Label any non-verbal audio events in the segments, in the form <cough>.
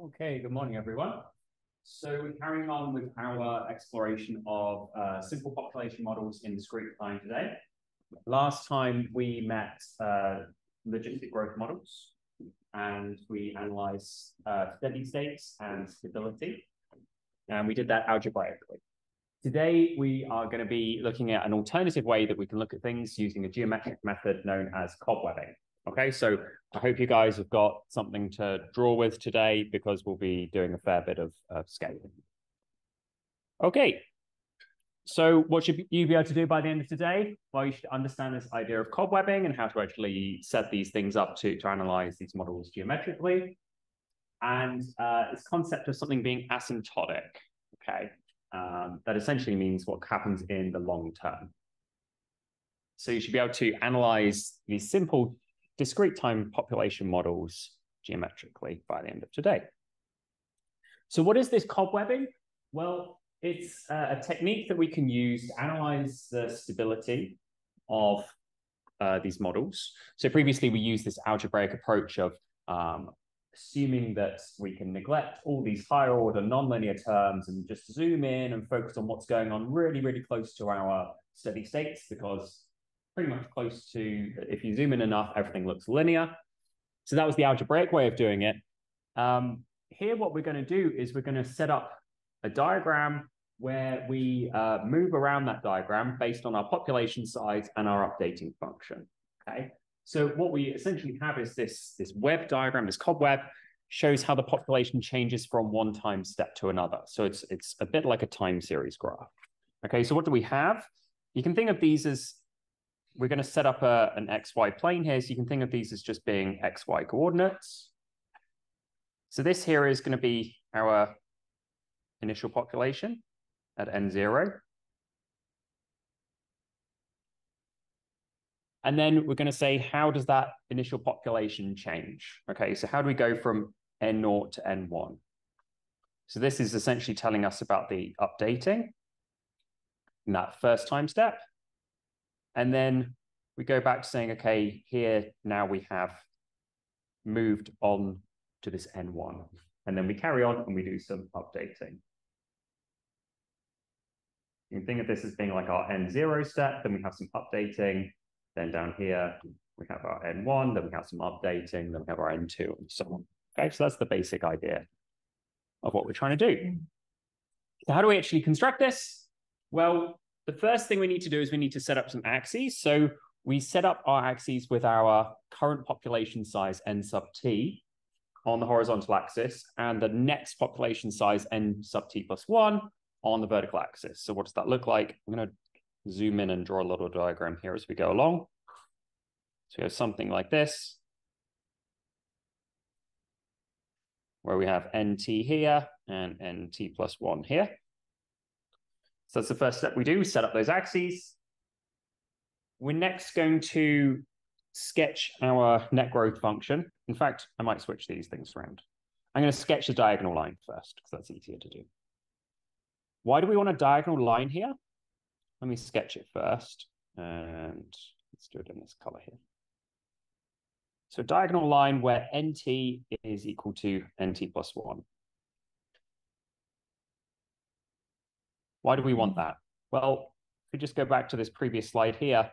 Okay, good morning, everyone. So we're carrying on with our exploration of uh, simple population models in discrete time today. Last time we met uh, logistic growth models and we analyzed uh, steady states and stability. And we did that algebraically. Today, we are going to be looking at an alternative way that we can look at things using a geometric method known as cobwebbing. Okay, so I hope you guys have got something to draw with today because we'll be doing a fair bit of, of scaling. Okay, so what should you be able to do by the end of today? Well, you should understand this idea of cobwebbing and how to actually set these things up to, to analyze these models geometrically. And uh, this concept of something being asymptotic, okay? Um, that essentially means what happens in the long term. So you should be able to analyze these simple discrete time population models geometrically by the end of today. So what is this cobwebbing? Well, it's a technique that we can use to analyze the stability of uh, these models. So previously we used this algebraic approach of um, assuming that we can neglect all these higher order nonlinear terms and just zoom in and focus on what's going on really, really close to our steady states because pretty much close to, if you zoom in enough, everything looks linear. So that was the algebraic way of doing it. Um, here, what we're going to do is we're going to set up a diagram where we uh, move around that diagram based on our population size and our updating function. Okay, so what we essentially have is this, this web diagram, this cobweb, shows how the population changes from one time step to another. So it's, it's a bit like a time series graph. Okay, so what do we have? You can think of these as we're going to set up a, an XY plane here. So you can think of these as just being XY coordinates. So this here is going to be our initial population at N0. And then we're going to say, how does that initial population change? Okay, so how do we go from N0 to N1? So this is essentially telling us about the updating in that first time step. And then we go back to saying, okay, here now we have moved on to this N1. And then we carry on and we do some updating. You can think of this as being like our N0 step, then we have some updating. Then down here, we have our N1, then we have some updating, then we have our N2 and so on. Okay, so that's the basic idea of what we're trying to do. So how do we actually construct this? Well, the first thing we need to do is we need to set up some axes. So we set up our axes with our current population size n sub t on the horizontal axis and the next population size n sub t plus one on the vertical axis. So what does that look like? I'm going to zoom in and draw a little diagram here as we go along. So we have something like this, where we have nt here and nt plus one here. So that's the first step we do, set up those axes. We're next going to sketch our net growth function. In fact, I might switch these things around. I'm going to sketch the diagonal line first, because that's easier to do. Why do we want a diagonal line here? Let me sketch it first, and let's do it in this color here. So diagonal line where nt is equal to nt plus 1. Why do we want mm-hmm. that? Well, if we just go back to this previous slide here,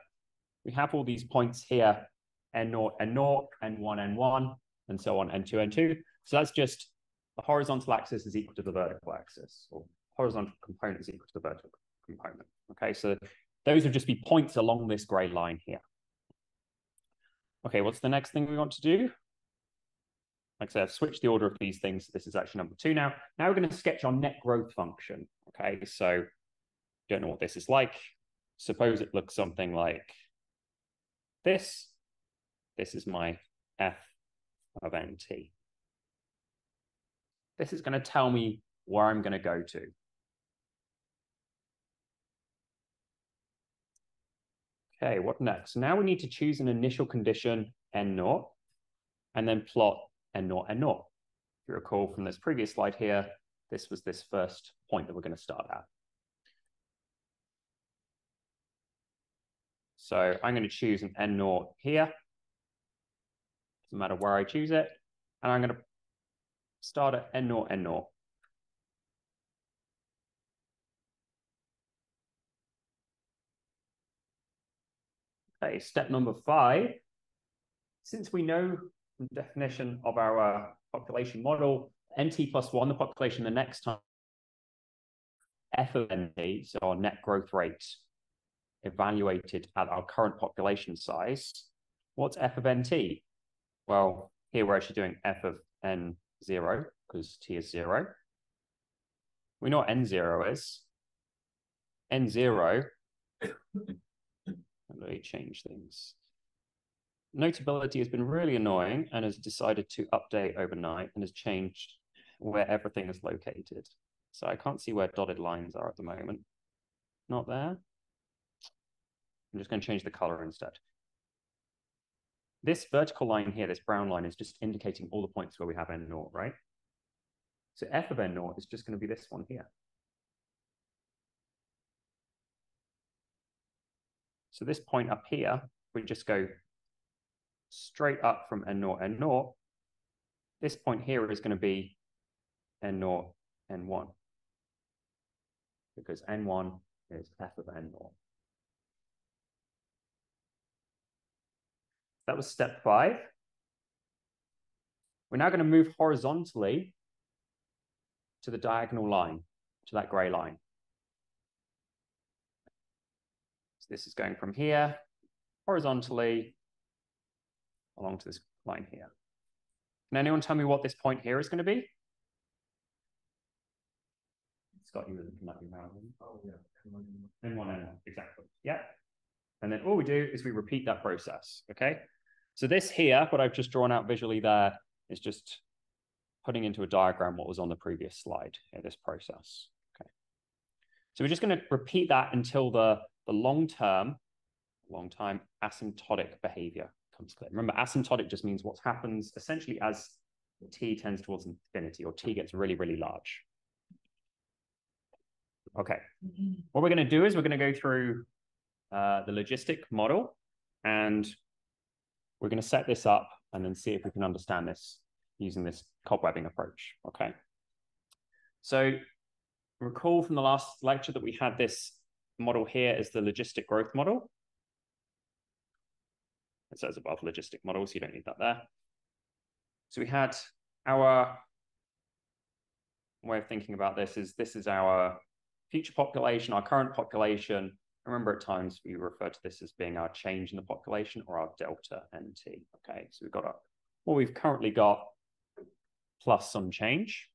we have all these points here, N0, N0, N1, N1, and so on, N2, N2. So that's just the horizontal axis is equal to the vertical axis, or horizontal component is equal to the vertical component. Okay, so those would just be points along this gray line here. Okay, what's the next thing we want to do? Like I said, I've switched the order of these things. This is actually number two now. Now we're going to sketch our net growth function. Okay, so don't know what this is like. Suppose it looks something like this. This is my f of nt. This is going to tell me where I'm going to go to. Okay, what next? Now we need to choose an initial condition n naught and then plot n naught n naught. If you recall from this previous slide here, this was this first point that we're going to start at. So I'm going to choose an n naught here. Doesn't matter where I choose it. And I'm going to start at n naught, n naught. Okay, step number five. Since we know the definition of our population model, nt plus one, the population the next time, f of nt, so our net growth rate evaluated at our current population size. What's f of nt? Well, here we're actually doing f of n zero because t is zero. We know what n zero is. n zero let me change things. Notability has been really annoying and has decided to update overnight and has changed where everything is located. So I can't see where dotted lines are at the moment. Not there. I'm just going to change the color instead. This vertical line here, this brown line, is just indicating all the points where we have n naught, right? So f of n naught is just going to be this one here. So this point up here, we just go straight up from n naught, n naught. This point here is going to be n naught, n1. Because n1 is f of n naught. That was step five. We're now going to move horizontally to the diagonal line, to that gray line. So this is going from here horizontally along to this line here. Can anyone tell me what this point here is going to be? Scott, you were looking at your Oh, yeah. N1, N1, exactly. Yeah. And then all we do is we repeat that process, okay? So this here, what I've just drawn out visually there, is just putting into a diagram what was on the previous slide in this process, okay? So we're just going to repeat that until the the long-term, long-time asymptotic behavior comes clear. Remember, asymptotic just means what happens essentially as t tends towards infinity or t gets really, really large. Okay, what we're going to do is we're going to go through uh, the logistic model and we're going to set this up and then see if we can understand this using this cobwebbing approach. Okay. So recall from the last lecture that we had this model here is the logistic growth model. It says above logistic model, so you don't need that there. So we had our way of thinking about this is this is our future population, our current population. Remember at times we refer to this as being our change in the population or our delta NT. Okay, so we've got our, what we've currently got plus some change.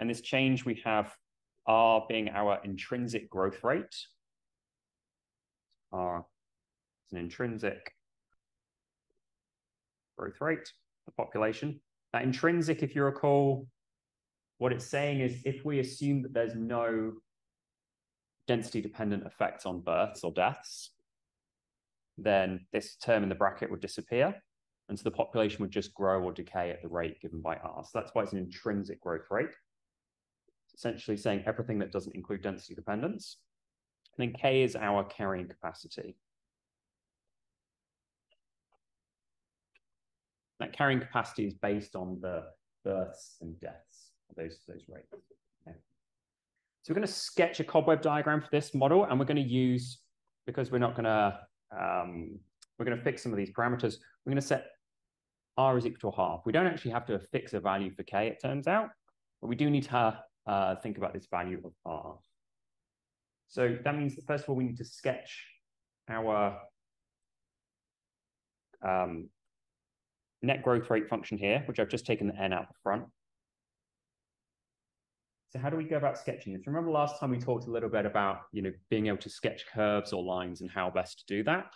And this change we have R being our intrinsic growth rate. R is an intrinsic growth rate, the population. That intrinsic, if you recall, what it's saying is if we assume that there's no density dependent effects on births or deaths, then this term in the bracket would disappear. And so the population would just grow or decay at the rate given by R. So that's why it's an intrinsic growth rate essentially saying everything that doesn't include density dependence. And then K is our carrying capacity. That carrying capacity is based on the births and deaths, those, those rates. Okay. So we're going to sketch a cobweb diagram for this model, and we're going to use, because we're not going to, um, we're going to fix some of these parameters, we're going to set r is equal to half. We don't actually have to fix a value for k, it turns out, but we do need to uh, think about this value of R. So that means that first of all, we need to sketch our um, net growth rate function here, which I've just taken the n out the front. So how do we go about sketching this? Remember last time we talked a little bit about, you know, being able to sketch curves or lines and how best to do that.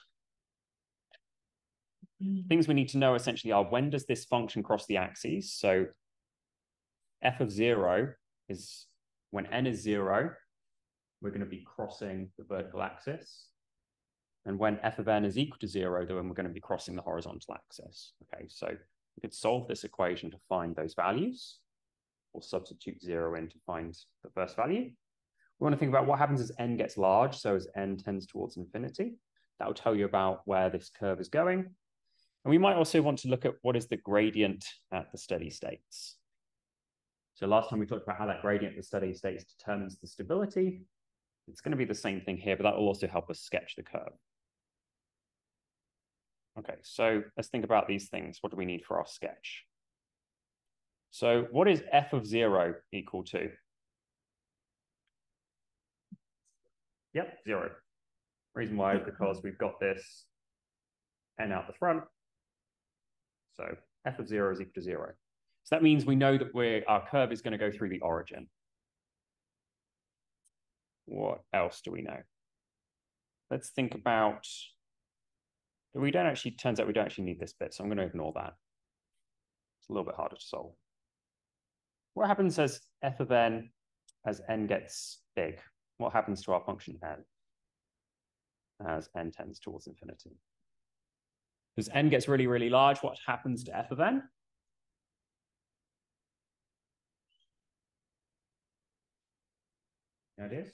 Mm. Things we need to know essentially are when does this function cross the axes? So f of zero is when n is zero, we're going to be crossing the vertical axis. And when f of n is equal to zero, then we're going to be crossing the horizontal axis. Okay, so we could solve this equation to find those values or substitute zero in to find the first value. We want to think about what happens as n gets large. So as n tends towards infinity, that will tell you about where this curve is going. And we might also want to look at what is the gradient at the steady states. So last time we talked about how that gradient of the steady states determines the stability. It's going to be the same thing here, but that will also help us sketch the curve. Okay, so let's think about these things. What do we need for our sketch? So what is f of zero equal to? Yep, zero. Reason why is because we've got this n out the front. So f of zero is equal to zero. So that means we know that we're, our curve is going to go through the origin. What else do we know? Let's think about, we don't actually, turns out we don't actually need this bit, so I'm going to ignore that. It's a little bit harder to solve. What happens as f of n as n gets big? What happens to our function n as n tends towards infinity? As n gets really, really large, what happens to f of n? Ideas?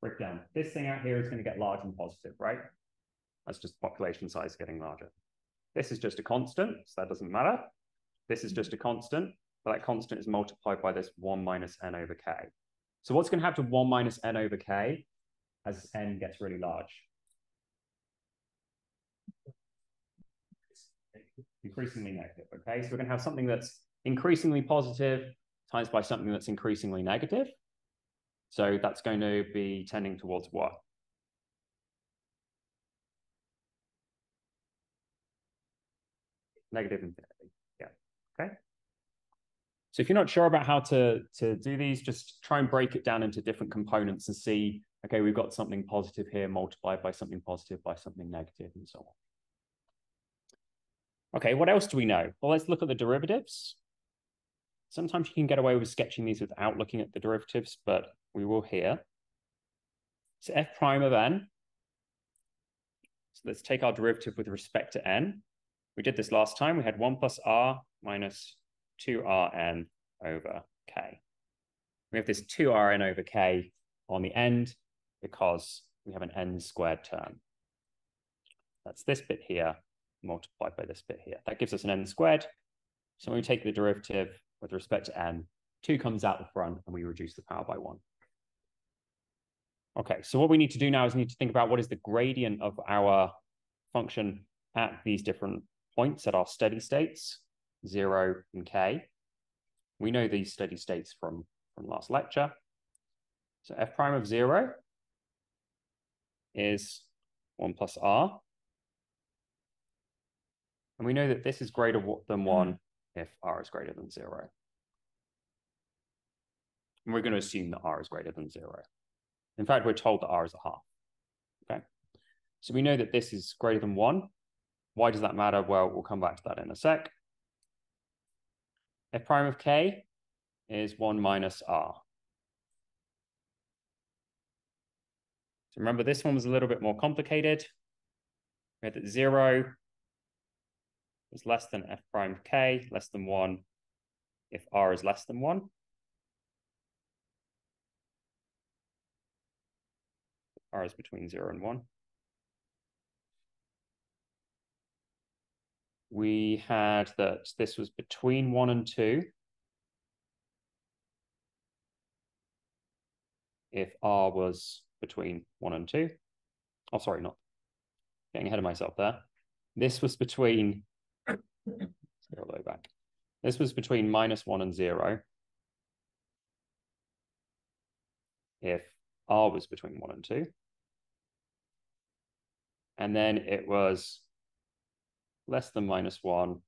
Breakdown. This thing out here is going to get large and positive, right? That's just population size getting larger. This is just a constant, so that doesn't matter. This is just a constant, but that constant is multiplied by this 1 minus n over k. So what's going to happen to 1 minus n over k as n gets really large? increasingly negative, okay? So we're going to have something that's increasingly positive times by something that's increasingly negative. So that's going to be tending towards what? Negative infinity, yeah, okay? So if you're not sure about how to, to do these, just try and break it down into different components and see, okay, we've got something positive here multiplied by something positive by something negative and so on. Okay, what else do we know? Well, let's look at the derivatives. Sometimes you can get away with sketching these without looking at the derivatives, but we will here. So f prime of n. So let's take our derivative with respect to n. We did this last time. We had 1 plus r minus 2rn over k. We have this 2rn over k on the end because we have an n squared term. That's this bit here multiplied by this bit here. That gives us an n squared. So when we take the derivative with respect to n, 2 comes out the front and we reduce the power by 1. Okay, so what we need to do now is we need to think about what is the gradient of our function at these different points at our steady states, 0 and k. We know these steady states from, from last lecture. So f prime of 0 is 1 plus r. And we know that this is greater than hmm. 1 if r is greater than 0. And we're going to assume that r is greater than 0. In fact, we're told that r is a half. Okay. So we know that this is greater than 1. Why does that matter? Well, we'll come back to that in a sec. f prime of k is 1 minus r. So remember, this one was a little bit more complicated. We had that 0 is less than f prime of k, less than 1 if r is less than 1. r is between 0 and 1. We had that this was between 1 and 2 if r was between 1 and 2. Oh, sorry, not getting ahead of myself there. This was between <coughs> Zero low back. This was between minus one and zero. If R was between one and two. And then it was less than minus one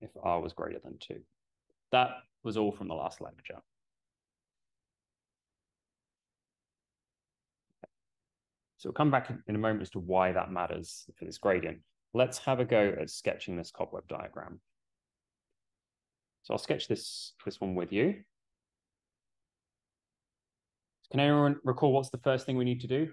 if R was greater than two. That was all from the last lecture. So we'll come back in a moment as to why that matters for this gradient. Let's have a go at sketching this cobweb diagram. So I'll sketch this, this one with you. Can anyone recall what's the first thing we need to do?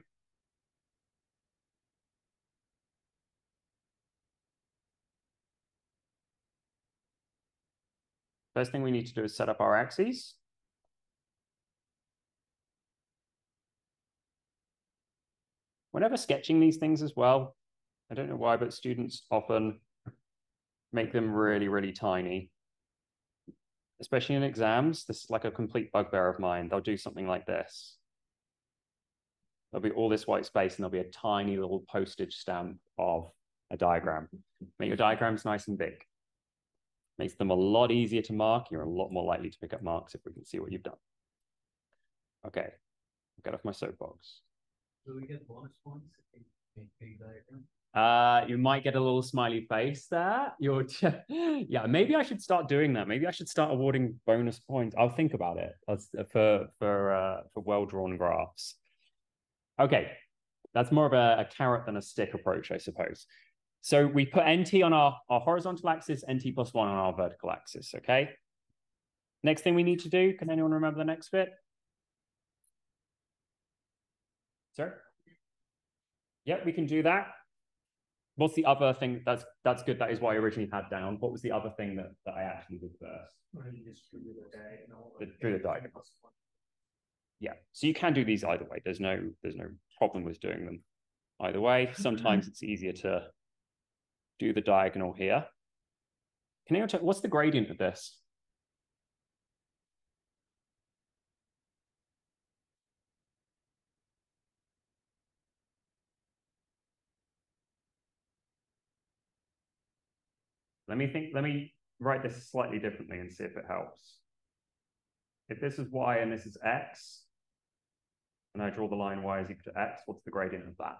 First thing we need to do is set up our axes. Whenever sketching these things as well, I don't know why, but students often make them really, really tiny. Especially in exams, this is like a complete bugbear of mine. They'll do something like this. There'll be all this white space and there'll be a tiny little postage stamp of a diagram. Make your diagrams nice and big. Makes them a lot easier to mark. You're a lot more likely to pick up marks if we can see what you've done. Okay, get off my soapbox. Do we get bonus points if we big diagram? Uh, you might get a little smiley face there. You're, <laughs> yeah, maybe I should start doing that. Maybe I should start awarding bonus points. I'll think about it That's for for uh, for well drawn graphs. Okay, that's more of a, a carrot than a stick approach, I suppose. So we put nt on our, our horizontal axis, nt plus one on our vertical axis, okay? Next thing we need to do, can anyone remember the next bit? Sir? Yep, we can do that. What's the other thing that's that's good? That is what I originally had down. What was the other thing that, that I actually did first? The, drew the diagonal. Yeah, so you can do these either way. There's no there's no problem with doing them either way. <laughs> Sometimes it's easier to do the diagonal here. Can you tell what's the gradient of this? Let me think, let me write this slightly differently and see if it helps. If this is y and this is x, and I draw the line y is equal to x, what's the gradient of that?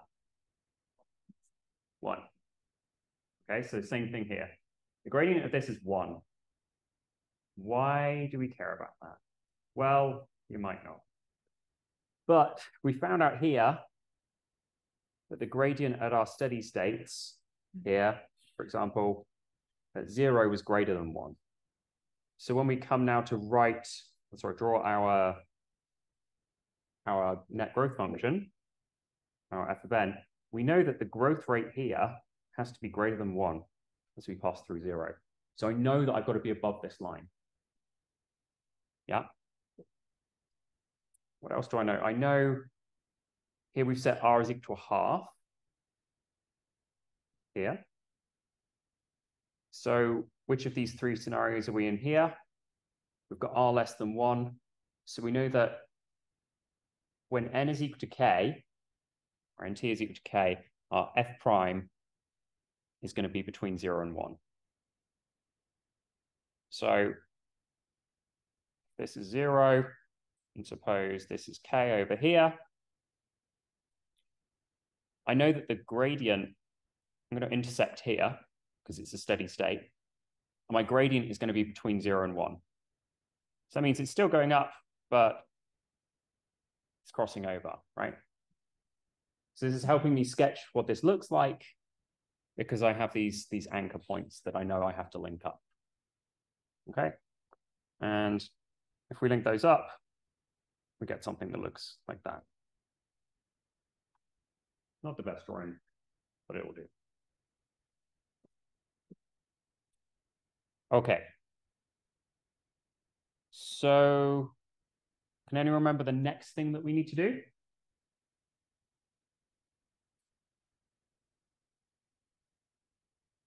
One. Okay, so same thing here. The gradient of this is one. Why do we care about that? Well, you might not. But we found out here that the gradient at our steady states here, for example, that zero was greater than one. So when we come now to write, sorry, draw our, our net growth function, our f of n, we know that the growth rate here has to be greater than one as we pass through zero. So I know that I've got to be above this line. Yeah. What else do I know? I know here we've set r is equal to a half. Here. So which of these three scenarios are we in here? We've got r less than one. So we know that when n is equal to k, or nt is equal to k, our f prime is going to be between zero and one. So this is zero, and suppose this is k over here. I know that the gradient, I'm going to intersect here, because it's a steady state. My gradient is going to be between zero and one. So that means it's still going up, but it's crossing over, right? So this is helping me sketch what this looks like because I have these, these anchor points that I know I have to link up. Okay. And if we link those up, we get something that looks like that. Not the best drawing, but it will do. Okay. So can anyone remember the next thing that we need to do?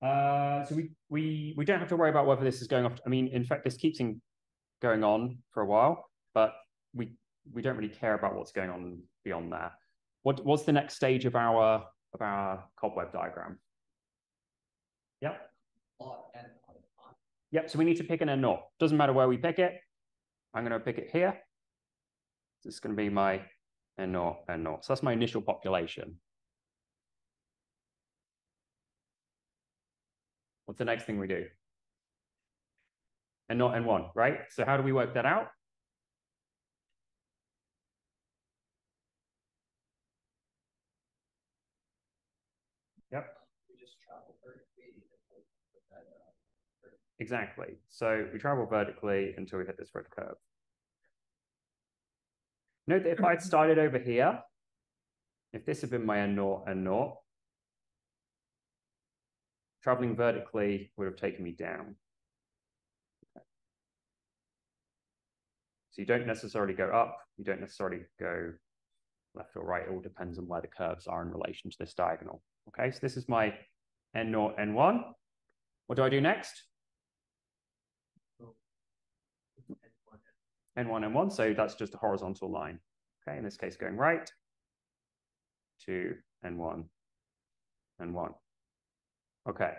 Uh, so we we we don't have to worry about whether this is going off. I mean, in fact, this keeps in going on for a while, but we we don't really care about what's going on beyond that. What what's the next stage of our of our cobweb diagram? Yep. Yep, so we need to pick an n naught. Doesn't matter where we pick it. I'm going to pick it here. This is going to be my n naught, n naught. So that's my initial population. What's the next thing we do? And not n1, right? So how do we work that out? Yep. Exactly. So we travel vertically until we hit this red curve. Note that if I'd started over here, if this had been my n naught, n naught, traveling vertically would have taken me down. Okay. So you don't necessarily go up, you don't necessarily go left or right, it all depends on where the curves are in relation to this diagonal. Okay, so this is my N0, N1. What do I do next? N1, N1, so that's just a horizontal line. Okay, in this case, going right to N1, N1. Okay.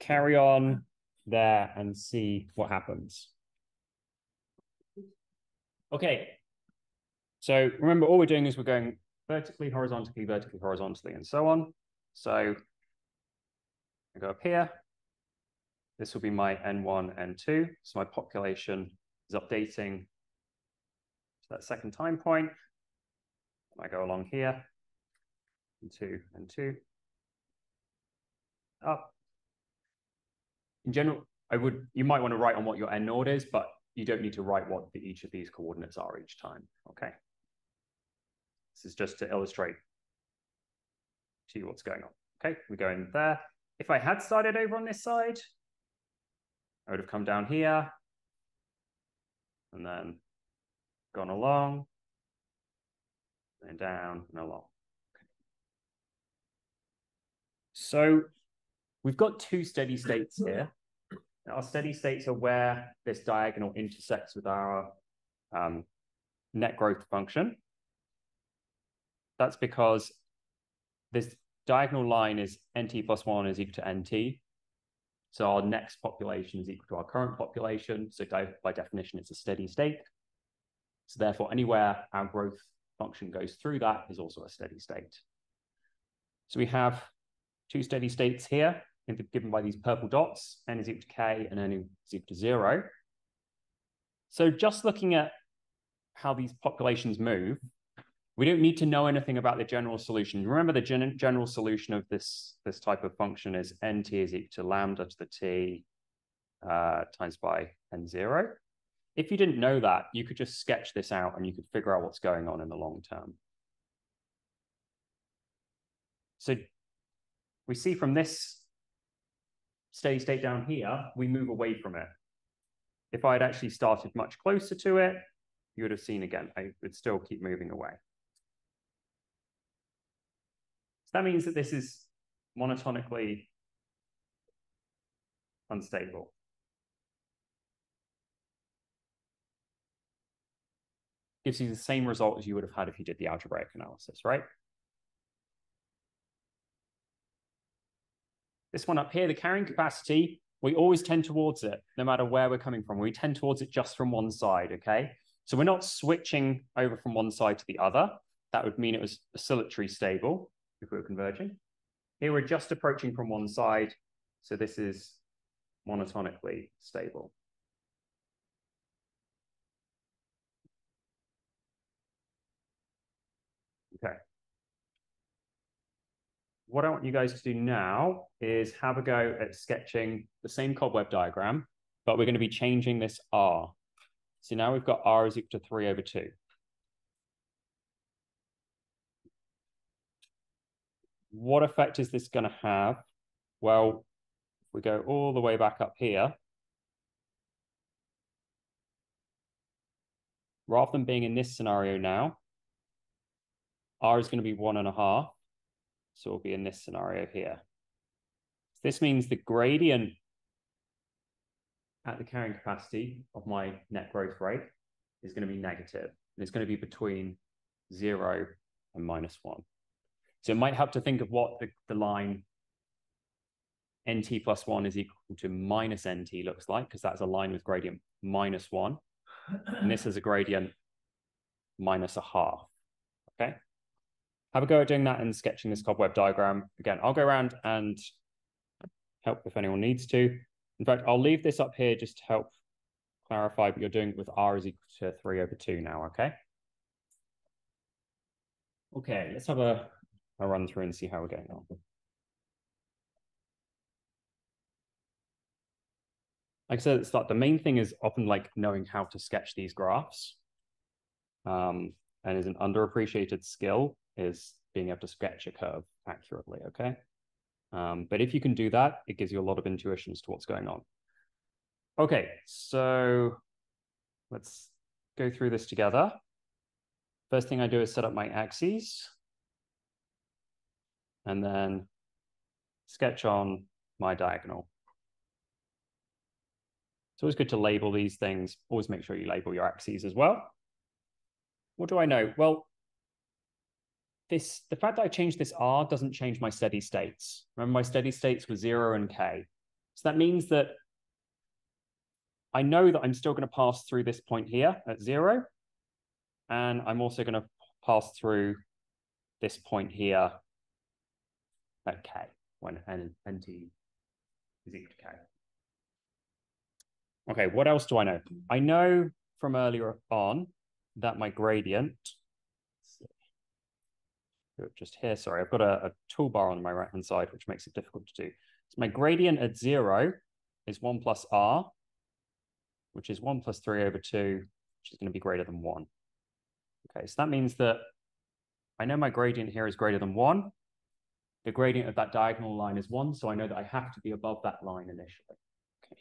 Carry on there and see what happens. Okay. So remember, all we're doing is we're going vertically, horizontally, vertically, horizontally, and so on. So I go up here. This will be my N1, N2. So my population is updating to that second time point. I go along here, N2, N2, up. In general, I would, you might want to write on what your N naught is, but you don't need to write what the, each of these coordinates are each time, okay? This is just to illustrate to you what's going on. Okay, we go in there. If I had started over on this side, I would have come down here and then gone along and down and along. Okay. So we've got two steady states here. Our steady states are where this diagonal intersects with our um, net growth function. That's because this diagonal line is nt plus 1 is equal to nt. So our next population is equal to our current population. So by definition, it's a steady state. So therefore, anywhere our growth function goes through that is also a steady state. So we have two steady states here given by these purple dots, n is equal to k and n is equal to zero. So just looking at how these populations move, we don't need to know anything about the general solution. Remember the gen general solution of this, this type of function is nt is equal to lambda to the t uh, times by n zero. If you didn't know that, you could just sketch this out and you could figure out what's going on in the long term. So we see from this steady state down here, we move away from it. If I had actually started much closer to it, you would have seen again, I would still keep moving away. So that means that this is monotonically unstable. Gives you the same result as you would have had if you did the algebraic analysis, right? This one up here, the carrying capacity, we always tend towards it, no matter where we're coming from. We tend towards it just from one side, okay? So we're not switching over from one side to the other. That would mean it was oscillatory stable if we were converging. Here we're just approaching from one side. So this is monotonically stable. Okay what I want you guys to do now is have a go at sketching the same cobweb diagram, but we're going to be changing this R. So now we've got R is equal to 3 over 2. What effect is this going to have? Well, if we go all the way back up here, rather than being in this scenario now, R is going to be one and a half. So we'll be in this scenario here. This means the gradient at the carrying capacity of my net growth rate is going to be negative. And it's going to be between zero and minus one. So it might help to think of what the, the line nt plus one is equal to minus nt looks like, because that's a line with gradient minus one. And this is a gradient minus a half, okay? Have a go at doing that and sketching this cobweb diagram. Again, I'll go around and help if anyone needs to. In fact, I'll leave this up here just to help clarify, but you're doing it with R is equal to 3 over 2 now, okay? Okay, let's have a, a run through and see how we're going on. Like I said, it's like the main thing is often like knowing how to sketch these graphs um, and is an underappreciated skill is being able to sketch a curve accurately, okay? Um, but if you can do that, it gives you a lot of intuition as to what's going on. Okay, so let's go through this together. First thing I do is set up my axes. and then sketch on my diagonal. It's always good to label these things. Always make sure you label your axes as well. What do I know? Well, this the fact that I changed this R doesn't change my steady states. Remember my steady states were zero and K. So that means that I know that I'm still going to pass through this point here at zero. And I'm also going to pass through this point here at K when n, is equal to K. Okay, what else do I know? I know from earlier on that my gradient, just here, sorry, I've got a, a toolbar on my right-hand side, which makes it difficult to do. So my gradient at zero is one plus r, which is one plus three over two, which is going to be greater than one. Okay, so that means that I know my gradient here is greater than one. The gradient of that diagonal line is one, so I know that I have to be above that line initially. Okay.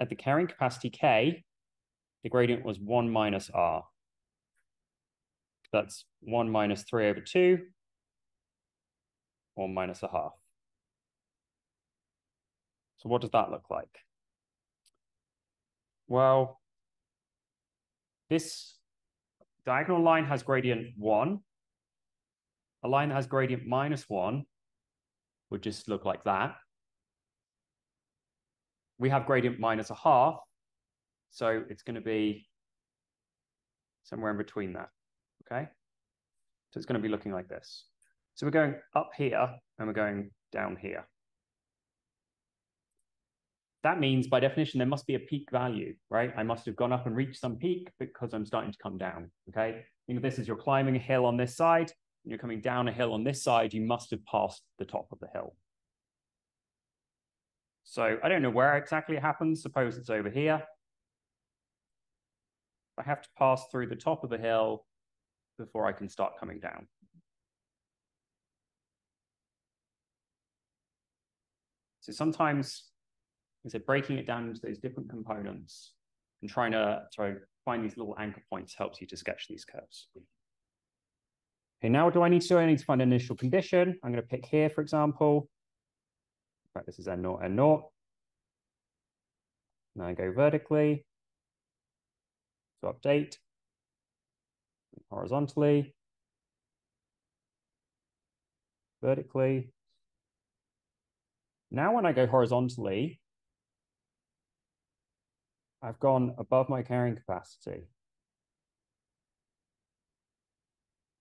At the carrying capacity K, the gradient was one minus R. That's one minus three over two, or minus a half. So what does that look like? Well, this diagonal line has gradient one. A line that has gradient minus one would just look like that. We have gradient minus a half, so it's going to be somewhere in between that, okay? So it's going to be looking like this. So we're going up here and we're going down here. That means by definition, there must be a peak value, right? I must have gone up and reached some peak because I'm starting to come down, okay? Think of this as you're climbing a hill on this side, and you're coming down a hill on this side, you must have passed the top of the hill. So I don't know where exactly it happens. Suppose it's over here. I have to pass through the top of the hill before I can start coming down. So sometimes is it breaking it down into those different components and trying to try find these little anchor points helps you to sketch these curves. Okay, now what do I need to do? I need to find an initial condition. I'm going to pick here, for example. Fact, this is N0, N0. Now I go vertically So update, horizontally, vertically. Now when I go horizontally, I've gone above my carrying capacity.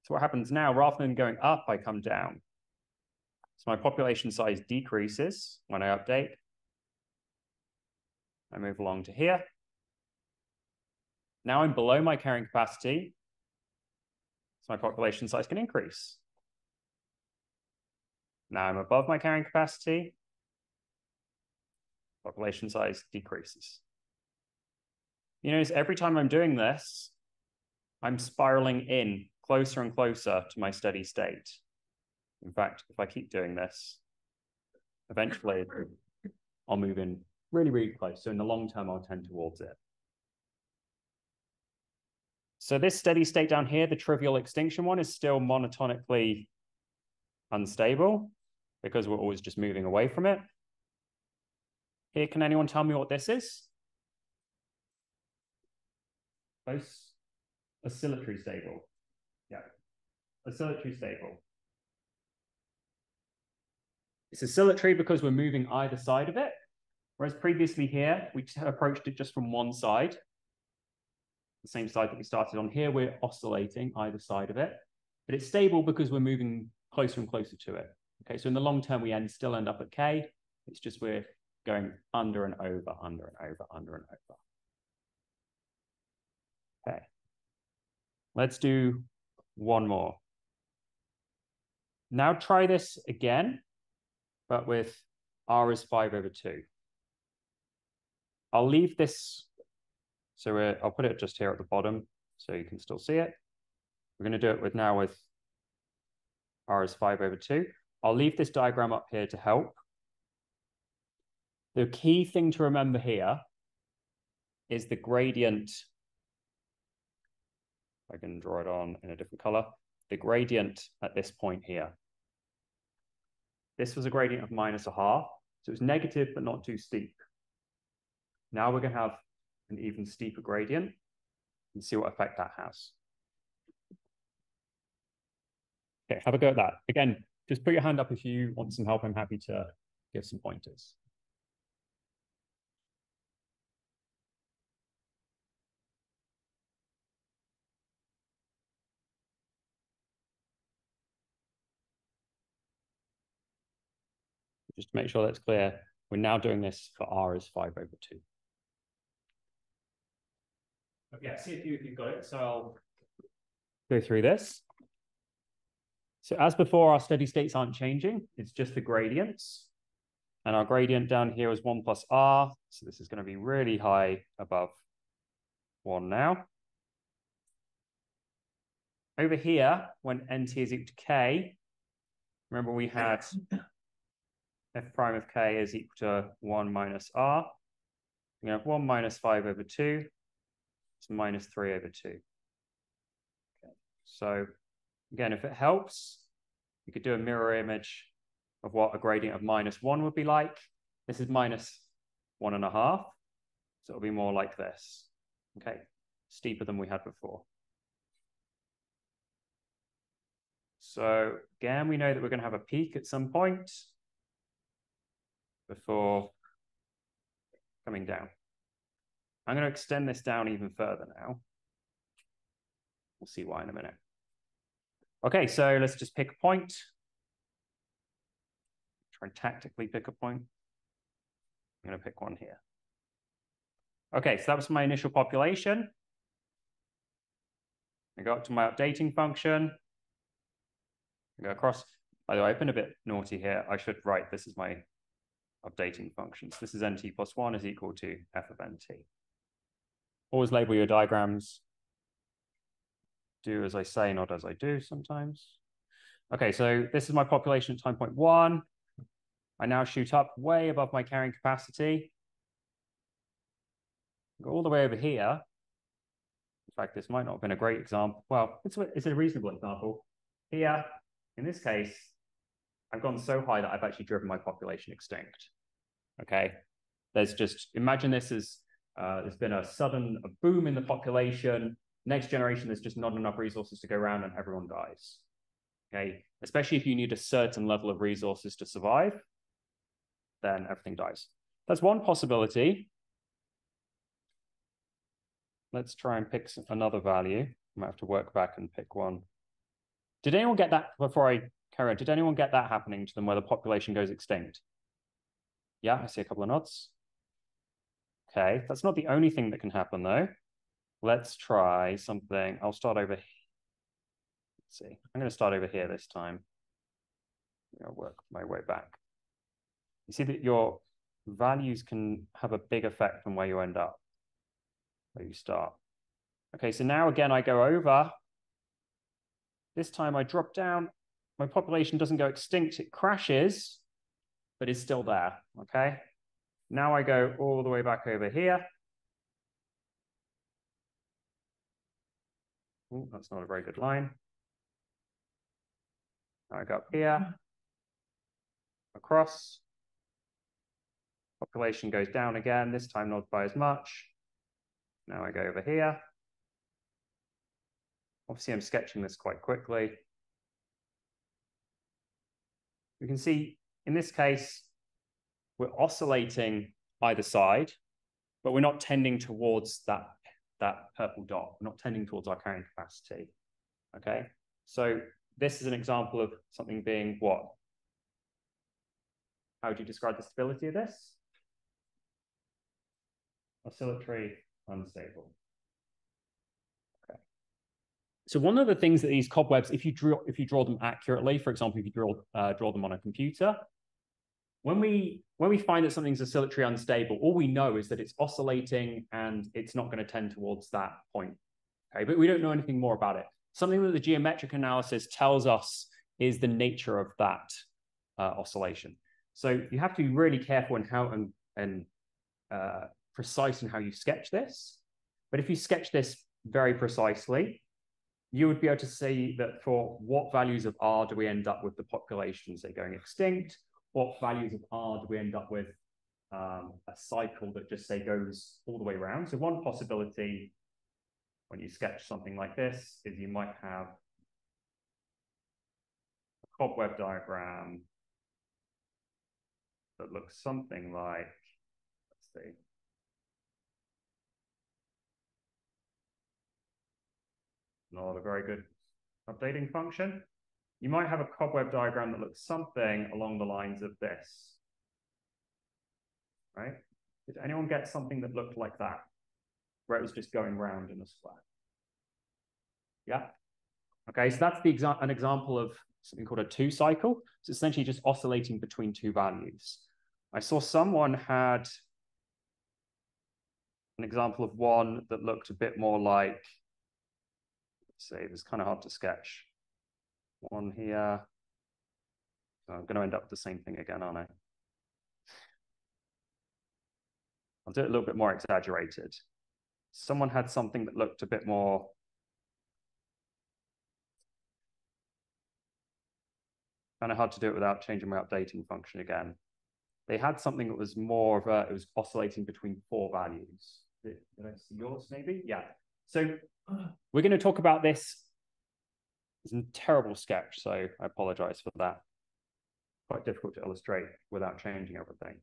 So what happens now, rather than going up, I come down. So my population size decreases when I update. I move along to here. Now I'm below my carrying capacity, so my population size can increase. Now I'm above my carrying capacity, population size decreases. You notice every time I'm doing this, I'm spiraling in closer and closer to my steady state. In fact, if I keep doing this, eventually I'll move in really, really close. So in the long term, I'll tend towards it. So this steady state down here, the trivial extinction one, is still monotonically unstable because we're always just moving away from it. Here, can anyone tell me what this is? Close. Oscillatory stable. Yeah. Oscillatory stable. It's oscillatory because we're moving either side of it. Whereas previously here, we approached it just from one side. The same side that we started on here, we're oscillating either side of it. But it's stable because we're moving closer and closer to it. Okay, so in the long term, we end still end up at K. It's just we're going under and over, under and over, under and over. Okay. Let's do one more. Now try this again, but with R is 5 over 2. I'll leave this, so I'll put it just here at the bottom so you can still see it. We're going to do it with now with R is 5 over 2. I'll leave this diagram up here to help. The key thing to remember here is the gradient I can draw it on in a different color. The gradient at this point here. This was a gradient of minus a half, so it's negative but not too steep. Now we're going to have an even steeper gradient and see what effect that has. Okay, have a go at that. Again, just put your hand up if you want some help. I'm happy to give some pointers. Just to make sure that's clear, we're now doing this for r is 5 over 2. Yeah, see if, you, if you've got it. So I'll go through this. So as before, our steady states aren't changing. It's just the gradients. And our gradient down here is 1 plus r. So this is going to be really high above 1 now. Over here, when nt is equal to k, remember we had <laughs> f prime of k is equal to 1 minus r. We have 1 minus 5 over 2. Minus 3 over 2. Okay. So again, if it helps, you could do a mirror image of what a gradient of minus 1 would be like. This is minus 1.5. So it'll be more like this. Okay, steeper than we had before. So again, we know that we're going to have a peak at some point before coming down. I'm going to extend this down even further now. We'll see why in a minute. Okay, so let's just pick a point. Try and tactically pick a point. I'm going to pick one here. Okay, so that was my initial population. I go up to my updating function. I go across. By the way, I've been a bit naughty here. I should write this is my updating functions. This is nt plus 1 is equal to f of nt. Always label your diagrams. Do as I say, not as I do sometimes. Okay, so this is my population at time point 1. I now shoot up way above my carrying capacity. Go all the way over here. In fact, this might not have been a great example. Well, it's, it's a reasonable example. Here, in this case, I've gone so high that I've actually driven my population extinct. Okay, there's just imagine this as uh, there's been a sudden boom in the population. Next generation, there's just not enough resources to go around, and everyone dies. Okay, especially if you need a certain level of resources to survive, then everything dies. That's one possibility. Let's try and pick another value. I might have to work back and pick one. Did anyone get that before I carry on? Did anyone get that happening to them where the population goes extinct? Yeah, I see a couple of nods. Okay, that's not the only thing that can happen though. Let's try something. I'll start over. Let's see. I'm going to start over here this time. I'll work my way back. You see that your values can have a big effect on where you end up, where you start. Okay, so now again, I go over. This time I drop down. My population doesn't go extinct, it crashes but is still there, okay? Now I go all the way back over here. Ooh, that's not a very good line. Now I go up here, across. Population goes down again, this time not by as much. Now I go over here. Obviously, I'm sketching this quite quickly. You can see in this case, we're oscillating either side, but we're not tending towards that, that purple dot. We're not tending towards our carrying capacity. Okay, so this is an example of something being what? How would you describe the stability of this? Oscillatory, unstable. Okay. So one of the things that these cobwebs, if you draw if you draw them accurately, for example, if you draw uh, draw them on a computer, when we when we find that something's oscillatory unstable, all we know is that it's oscillating and it's not going to tend towards that point. Okay, but we don't know anything more about it. Something that the geometric analysis tells us is the nature of that uh, oscillation. So you have to be really careful in how and, and uh, precise in how you sketch this. But if you sketch this very precisely, you would be able to see that for what values of R do we end up with the population, say, going extinct? What values of R do we end up with um, a cycle that just say goes all the way around? So one possibility when you sketch something like this is you might have a cobweb diagram that looks something like, let's see, not a very good updating function. You might have a cobweb diagram that looks something along the lines of this. Right? Did anyone get something that looked like that? Where it was just going round in a square? Yeah. Okay, so that's the exa an example of something called a two cycle. It's essentially just oscillating between two values. I saw someone had an example of one that looked a bit more like let's say it's kind of hard to sketch. One here. I'm going to end up with the same thing again, aren't I? I'll do it a little bit more exaggerated. Someone had something that looked a bit more kind of hard to do it without changing my updating function again. They had something that was more of a, it was oscillating between four values. Did I see yours maybe? Yeah. So we're going to talk about this. It's a terrible sketch, so I apologize for that. Quite difficult to illustrate without changing everything.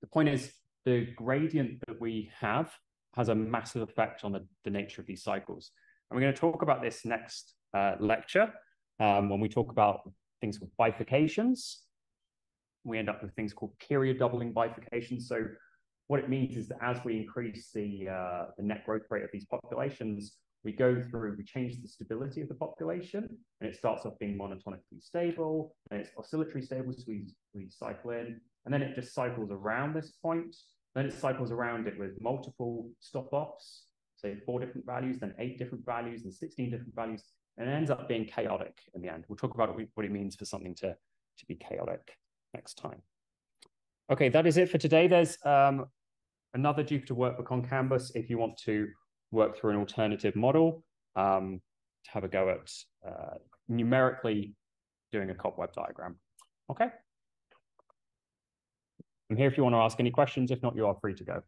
The point is, the gradient that we have has a massive effect on the, the nature of these cycles. And we're going to talk about this next uh, lecture um, when we talk about things called bifurcations. We end up with things called period doubling bifurcations. So what it means is that as we increase the, uh, the net growth rate of these populations, we go through, we change the stability of the population, and it starts off being monotonically stable, and it's oscillatory stable, so we, we cycle in, and then it just cycles around this point, then it cycles around it with multiple stop-offs, say four different values, then eight different values, and 16 different values, and it ends up being chaotic in the end. We'll talk about what it means for something to, to be chaotic next time. Okay, that is it for today. There's um, another Jupyter workbook on Canvas if you want to work through an alternative model um, to have a go at uh, numerically doing a cobweb diagram. Okay. I'm here if you want to ask any questions. If not, you are free to go.